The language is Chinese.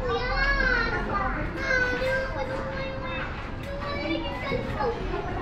不要啊！妈呀，我都摸一摸，摸了一个小手。